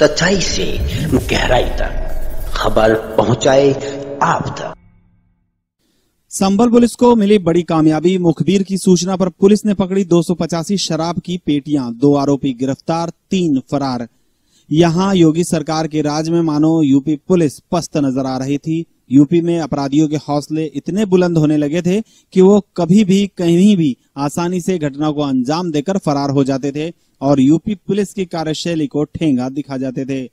सच्चाई से गहराई तक खबर पहुँचाए आप तक। संभल पुलिस को मिली बड़ी कामयाबी। मुखबिर की सूचना पर पुलिस ने पकड़ी दो सौ पचासी शराब की पेटियाँ। दो आरोपी गिरफ़्तार, तीन फरार। यहाँ योगी सरकार के राज में मानो यूपी पुलिस पस्त नज़र आ रही थी। यूपी में अपराधियों के हौसले इतने बुलंद होने लगे थे कि वो कभी भी, कहीं भी आसानी से घटना को अंजाम देकर फरार हो जाते थे और यूपी पुलिस की कार्यशैली को ठेंगा दिखा जाते थे।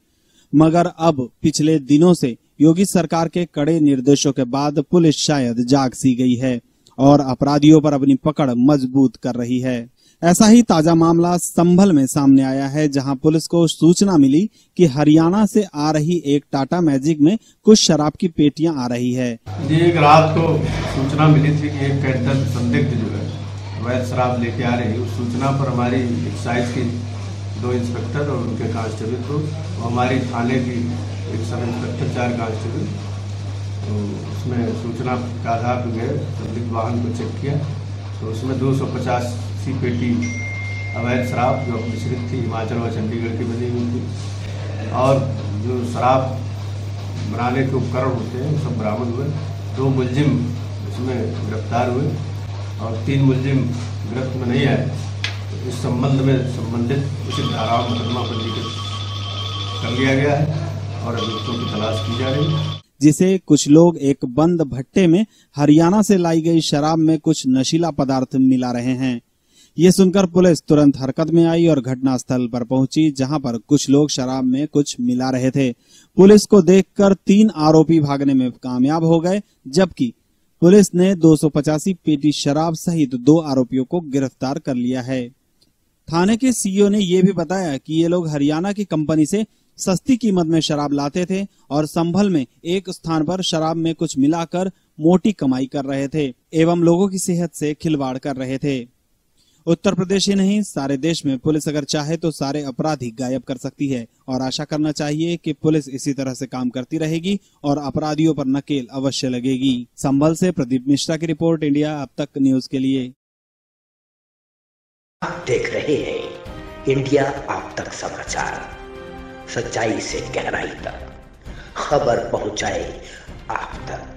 मगर अब, पिछले दिनों से योगी सरकार के कड़े निर्देशों के बाद पुलिस शायद जाग सी गई है। और अपराधियों पर अपनी पकड़ मज़बूत कर रही है। ऐसा ही ताज़ा मामला संभल में सामने आया है, जहाँ पुलिस को सूचना मिली कि हरियाणा से आ रही एक टाटा मैजिक में कुछ शराब की पेटियाँ आ रही है। जी एक रात को सूचना मिली थी कि एक कैंटर संदिग्ध जो है वैध शराब लेके आ रही उस सूचना पर हमारी एक्साइज की दो इंस्पेक्टर और उनके कांस्टेबल को हमारी थाने की एक सब इंस्पेक्टर, चार कांस्टेबल तो उसमें सूचना के आधार पर गए संदिग्ध वाहन को चेक किया। तो उसमें दो सौ पचास पेटी अवैध शराब जो मिश्रित थी, हिमाचल व चंडीगढ़ की बनी हुई थी। और जो शराब बनाने के उपकरण होते हैं, सब बरामद हुए। दो मुलजिम इसमें गिरफ़्तार हुए और तीन मुलजिम गिरफ्त में नहीं आए। तो इस संबंध में संबंधित उचित धाराओं मुकदमा पंजीकृत कर लिया गया है और अभियुक्तों की तलाश की जा रही है। जिसे कुछ लोग एक बंद भट्टे में हरियाणा से लाई गई शराब में कुछ नशीला पदार्थ मिला रहे हैं। ये सुनकर पुलिस तुरंत हरकत में आई और घटनास्थल पर पहुँची, जहाँ पर कुछ लोग शराब में कुछ मिला रहे थे। पुलिस को देखकर तीन आरोपी भागने में कामयाब हो गए, जबकि पुलिस ने दो सौ पचासी पेटी शराब सहित दो आरोपियों को गिरफ़्तार कर लिया है। थाने के सीईओ ने यह भी बताया कि ये लोग हरियाणा की कंपनी से सस्ती कीमत में शराब लाते थे और संभल में एक स्थान पर शराब में कुछ मिलाकर मोटी कमाई कर रहे थे एवं लोगों की सेहत से खिलवाड़ कर रहे थे। उत्तर प्रदेश ही नहीं, सारे देश में पुलिस अगर चाहे तो सारे अपराधी गायब कर सकती है और आशा करना चाहिए कि पुलिस इसी तरह से काम करती रहेगी और अपराधियों पर नकेल अवश्य लगेगी। संभल से प्रदीप मिश्रा की रिपोर्ट इंडिया, अब तक न्यूज़ के लिए। आप देख रहे हैं इंडिया आप तक समाचार। सच्चाई से गहराई तक खबर पहुँचाए आप तक।